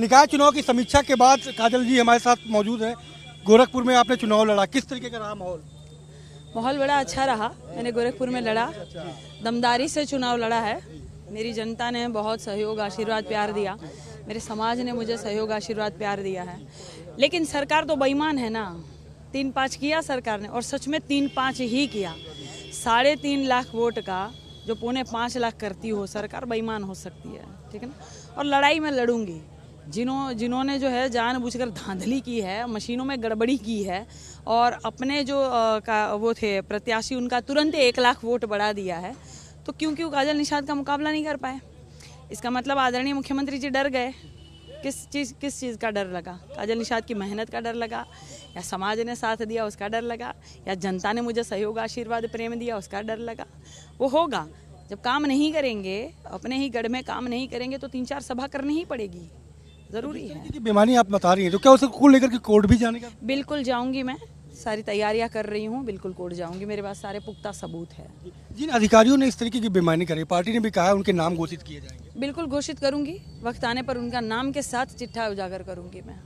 निकाय चुनाव की समीक्षा के बाद काजल जी हमारे साथ मौजूद हैं। गोरखपुर में आपने चुनाव लड़ा। किस तरीके का रहा माहौल? माहौल बड़ा अच्छा रहा। मैंने गोरखपुर में लड़ा। दमदारी से चुनाव लड़ा है। मेरी जनता ने बहुत सहयोग, आशीर्वाद, प्यार दिया। मेरे समाज ने मुझे सहयोग, आशीर्वाद, प्यार दिया है। लेकिन सरकार तो बेईमान है ना। तीन पाँच किया सरकार ने और सच में तीन पाँच ही किया। साढ़े तीन लाख वोट का जो पौने पाँच लाख करती हो, सरकार बेईमान हो सकती है। ठीक है ना? और लड़ाई में लड़ूँगी। जिन्हों जिन्होंने जो है जानबूझकर धांधली की है मशीनों में गड़बड़ी की है और अपने जो अ, का वो थे प्रत्याशी उनका तुरंत एक लाख वोट बढ़ा दिया है। तो क्यों क्यों काजल निषाद का मुकाबला नहीं कर पाए? इसका मतलब आदरणीय मुख्यमंत्री जी डर गए। किस चीज़ किस चीज़ का डर लगा? काजल निषाद की मेहनत का डर लगा? या समाज ने साथ दिया उसका डर लगा? या जनता ने मुझे सहयोग आशीर्वाद प्रेम दिया उसका डर लगा? वो होगा। जब काम नहीं करेंगे अपने ही गढ़ में काम नहीं करेंगे तो तीन चार सभा करनी ही पड़ेगी। ज़रूरी है। की बीमारी आप बता रही हैं तो क्या उसको लेकर के कोर्ट भी जाने का? बिल्कुल जाऊँगी मैं। सारी तैयारियाँ कर रही हूँ बिल्कुल कोर्ट जाऊँगी। मेरे पास सारे पुख्ता सबूत है। जिन अधिकारियों ने इस तरीके की बेमानी करी पार्टी ने भी कहा है उनके नाम घोषित किए जाएँगे। बिल्कुल घोषित करूँगी। वक्त आने पर उनका नाम के साथ चिट्ठा उजागर करूँगी मैं।